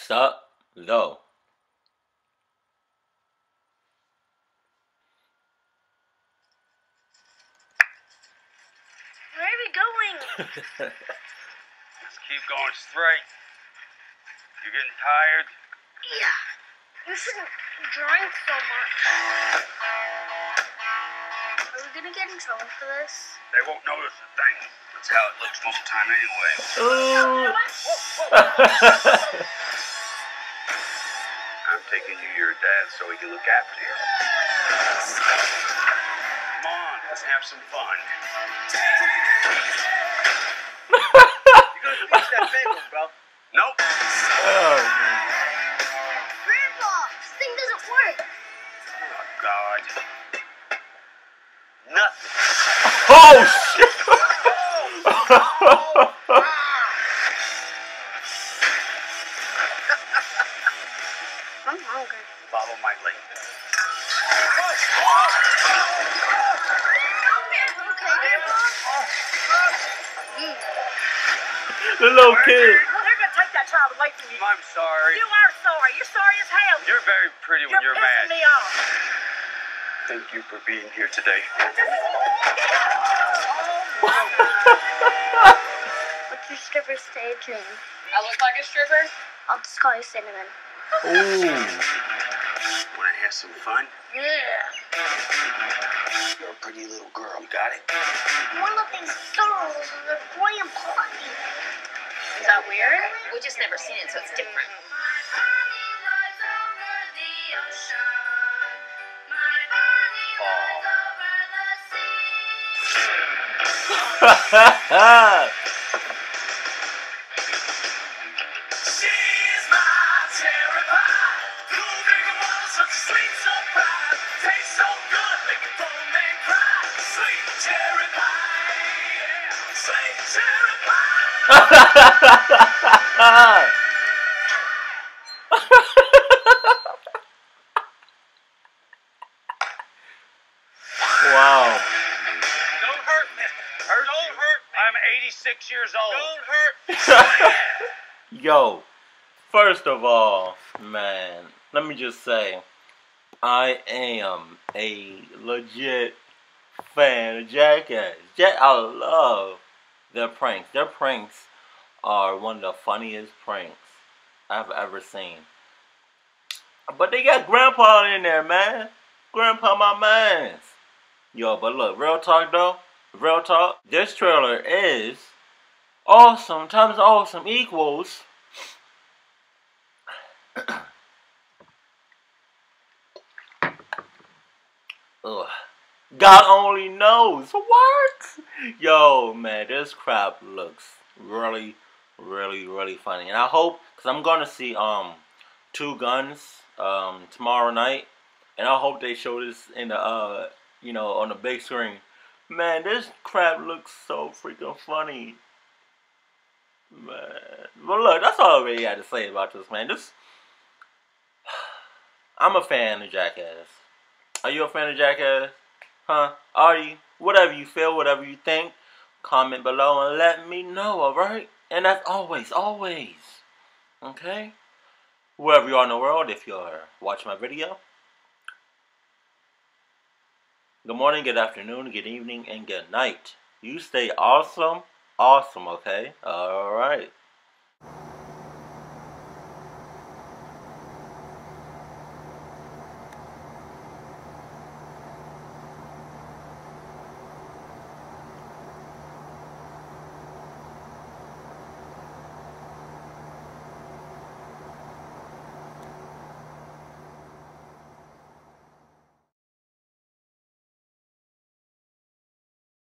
Stop. Low. Where are we going? Just keep going straight. You're getting tired? yeah. You shouldn't drink so much. Are we gonna get in trouble for this? They won't notice a thing. That's how it looks most of the time anyway. Ooh. Oh, I'm taking you to your dad so he can look after you. Come on, let's have some fun. You're gonna finish that bagel, bro. Nope. oh, man. Grandpa, this thing doesn't work. Oh, God. Nothing. oh shit. I'm oh, Follow my lead. Okay, Grandpa? The little kid. They're gonna take that child away from you. I'm sorry. You are sorry. You're sorry as hell. You're very pretty when You're you're pissing mad. me off. Thank you for being here today. What's your stripper stage name? I look like a stripper? I'll just call you Cinnamon. Ooh. Wanna have some fun? Yeah. You're a pretty little girl. You got it? One of these girls is a grandpa. Is that weird? We just never seen it, so it's different. wow. Don't hurt me. Hurt Don't hurt me. I'm 86 years old. Don't hurt Yo, first of all, man, let me just say, I am a legit fan of Jackass. Jack, I love their pranks. Their pranks are one of the funniest pranks I've ever seen. But they got Grandpa in there, man. Grandpa, my man's. Yo, but look, real talk though, real talk. This trailer is awesome times awesome equals. Ugh. God only knows what. Yo, man, this crap looks really, really, really funny, and I hope because I'm gonna see um two guns um tomorrow night, and I hope they show this in the uh you know on the big screen. Man, this crap looks so freaking funny. Man. But look, that's all I really had to say about this, man. This I'm a fan of Jackass. Are you a fan of Jackass? Huh? Are you? Whatever you feel, whatever you think, comment below and let me know, alright? And as always, always. Okay? Wherever you are in the world, if you're watching my video, Good morning, good afternoon, good evening, and good night. You stay awesome, awesome, okay? Alright.